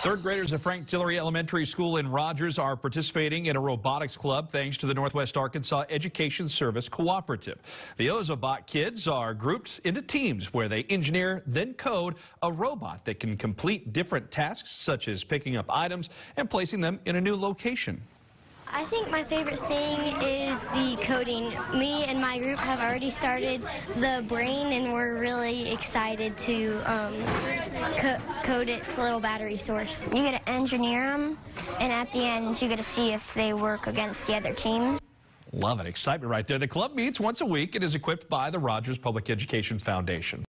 Third graders at Frank Tillery Elementary School in Rogers are participating in a robotics club thanks to the Northwest Arkansas Education Service Cooperative. The Ozobot kids are grouped into teams where they engineer, then code a robot that can complete different tasks such as picking up items and placing them in a new location. I think my favorite thing is the coding. Me and my group have already started the brain, and we're really excited to um, co code its little battery source. You get to engineer them, and at the end, you get to see if they work against the other teams. Love it. Excitement right there. The club meets once a week and is equipped by the Rogers Public Education Foundation.